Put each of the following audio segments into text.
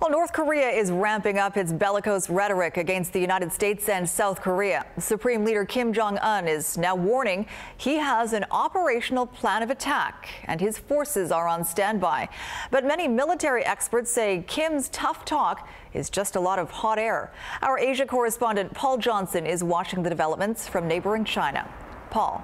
Well, North Korea is ramping up its bellicose rhetoric against the United States and South Korea. Supreme Leader Kim Jong un is now warning he has an operational plan of attack and his forces are on standby. But many military experts say Kim's tough talk is just a lot of hot air. Our Asia correspondent Paul Johnson is watching the developments from neighboring China. Paul.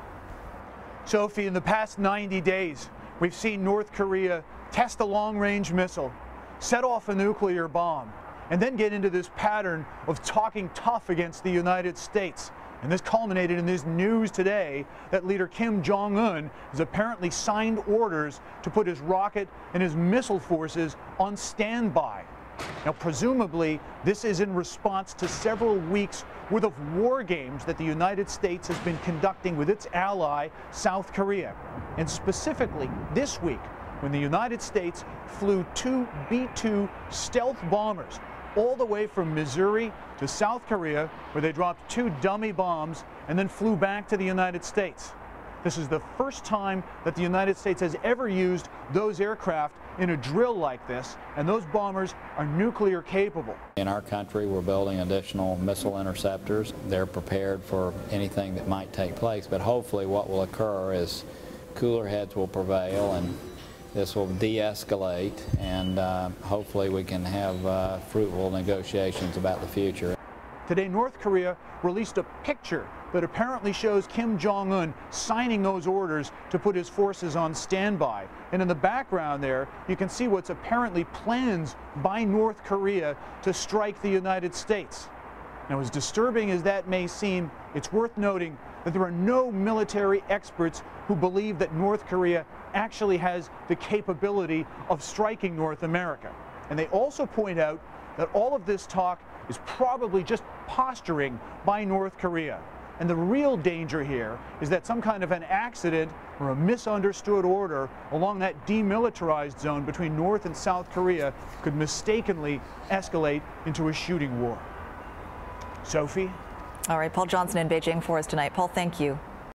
Sophie, in the past 90 days, we've seen North Korea test a long range missile set off a nuclear bomb, and then get into this pattern of talking tough against the United States. And this culminated in this news today that leader Kim Jong-un has apparently signed orders to put his rocket and his missile forces on standby. Now, presumably, this is in response to several weeks worth of war games that the United States has been conducting with its ally, South Korea. And specifically, this week, when the United States flew two B-2 stealth bombers all the way from Missouri to South Korea, where they dropped two dummy bombs and then flew back to the United States. This is the first time that the United States has ever used those aircraft in a drill like this, and those bombers are nuclear capable. In our country, we're building additional missile interceptors. They're prepared for anything that might take place, but hopefully what will occur is cooler heads will prevail and this will de-escalate and uh, hopefully we can have uh, fruitful negotiations about the future. Today, North Korea released a picture that apparently shows Kim Jong-un signing those orders to put his forces on standby. And in the background there, you can see what's apparently plans by North Korea to strike the United States. Now, as disturbing as that may seem, it's worth noting that there are no military experts who believe that North Korea actually has the capability of striking North America. And they also point out that all of this talk is probably just posturing by North Korea. And the real danger here is that some kind of an accident or a misunderstood order along that demilitarized zone between North and South Korea could mistakenly escalate into a shooting war. Sophie? All right, Paul Johnson in Beijing for us tonight. Paul, thank you.